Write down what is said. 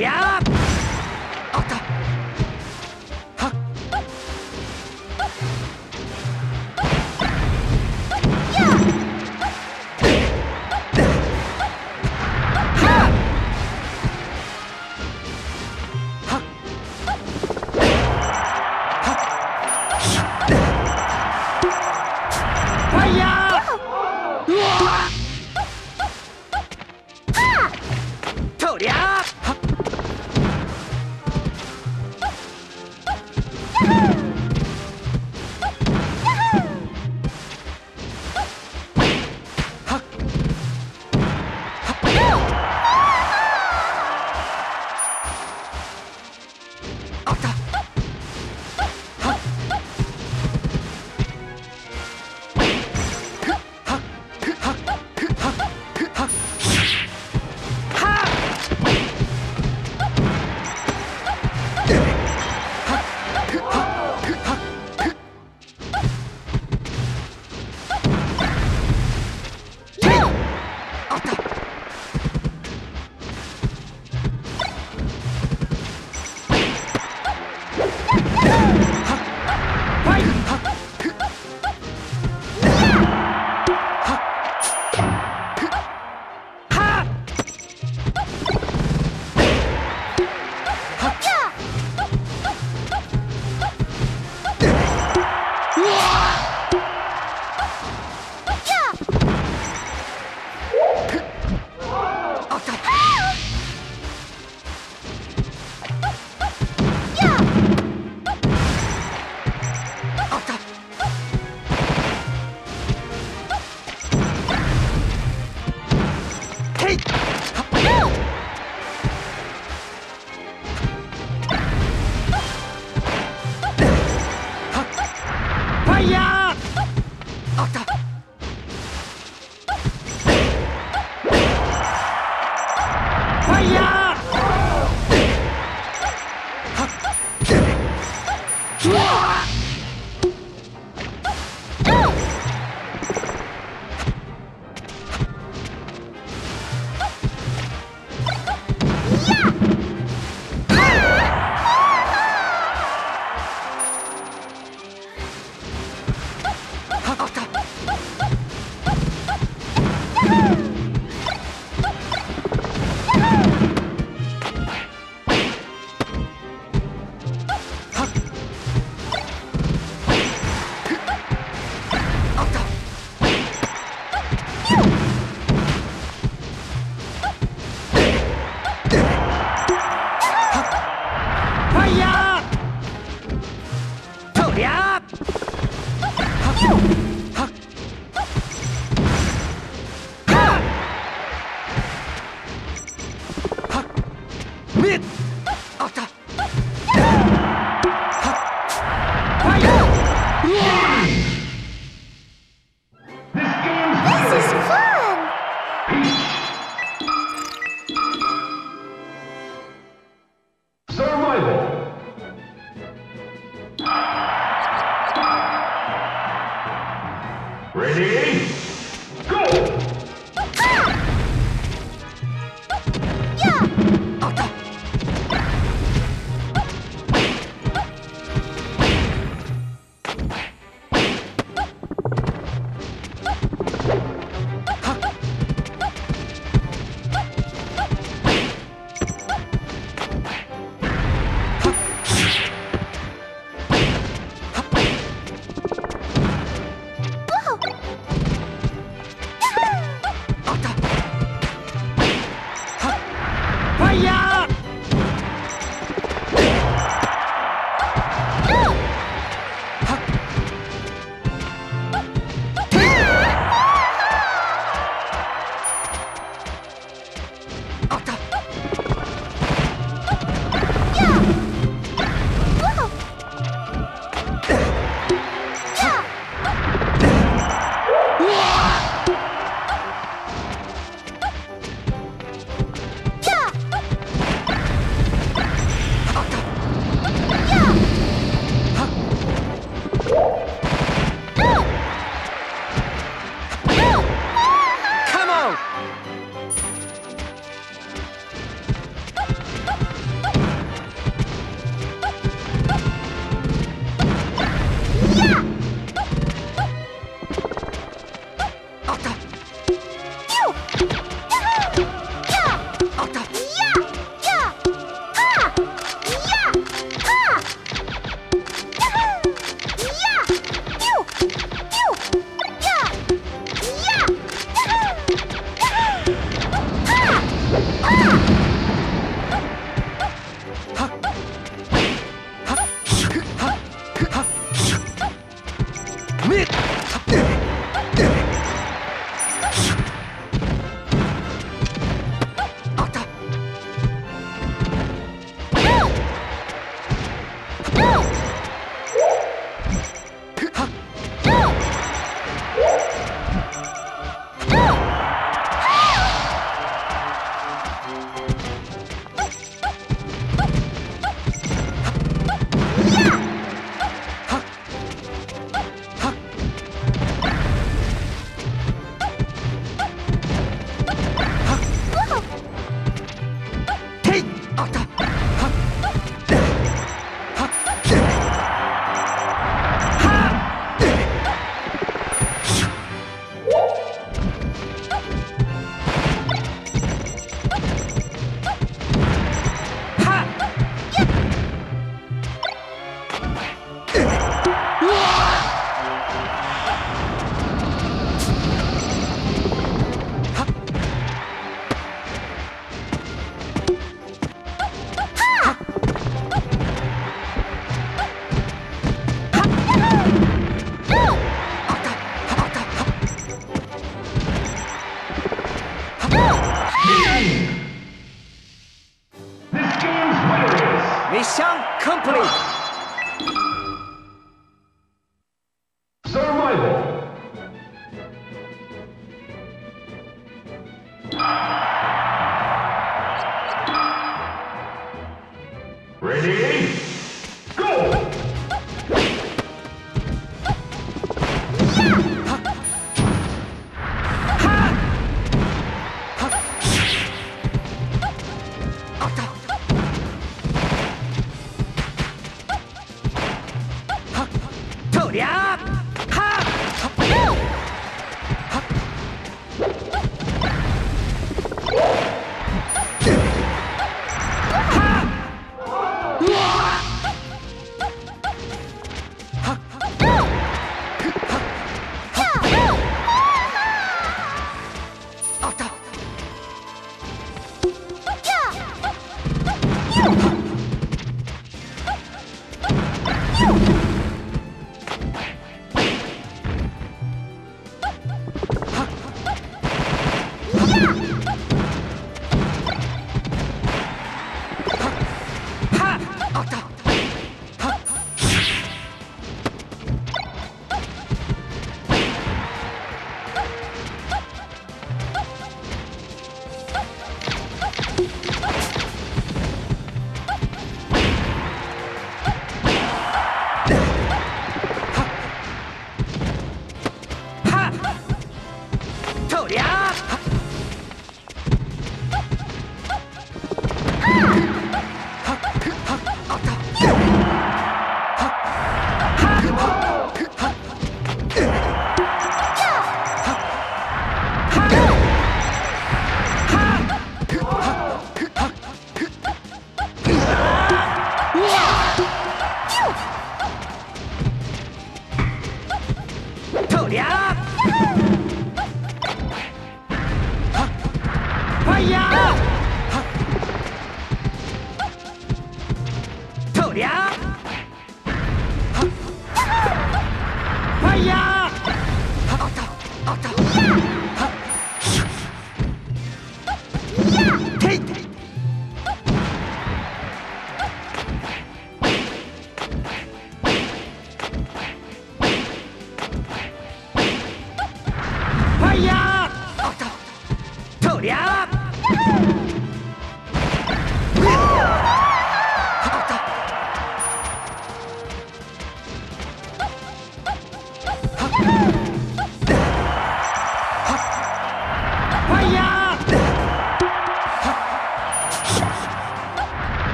りゃ Ready? Go! This is fun! Survival. Ready? Go!